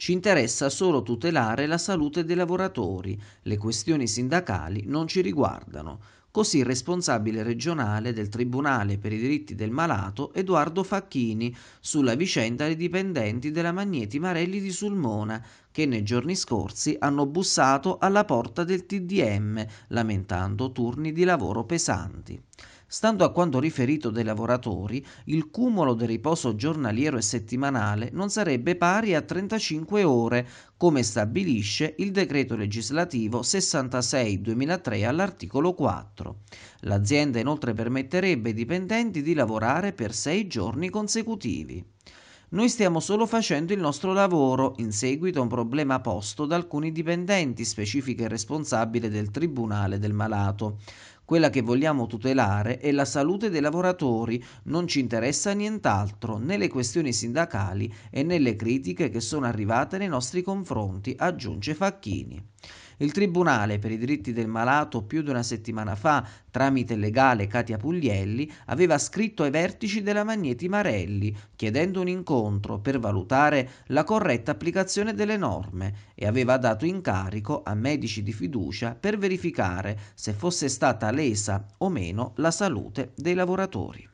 Ci interessa solo tutelare la salute dei lavoratori, le questioni sindacali non ci riguardano. Così il responsabile regionale del Tribunale per i diritti del malato Edoardo Facchini sulla vicenda dei dipendenti della Magneti Marelli di Sulmona che nei giorni scorsi hanno bussato alla porta del TDM lamentando turni di lavoro pesanti. Stando a quanto riferito dai lavoratori, il cumulo del riposo giornaliero e settimanale non sarebbe pari a 35 ore, come stabilisce il decreto legislativo 66-2003 all'articolo 4. L'azienda inoltre permetterebbe ai dipendenti di lavorare per sei giorni consecutivi. Noi stiamo solo facendo il nostro lavoro in seguito a un problema posto da alcuni dipendenti, specifica il responsabile del Tribunale del Malato. Quella che vogliamo tutelare è la salute dei lavoratori, non ci interessa nient'altro, né le questioni sindacali e né le critiche che sono arrivate nei nostri confronti, aggiunge Facchini. Il Tribunale per i diritti del malato più di una settimana fa, tramite il legale Katia Puglielli, aveva scritto ai vertici della Magneti Marelli chiedendo un incontro per valutare la corretta applicazione delle norme e aveva dato incarico a medici di fiducia per verificare se fosse stata lesa o meno la salute dei lavoratori.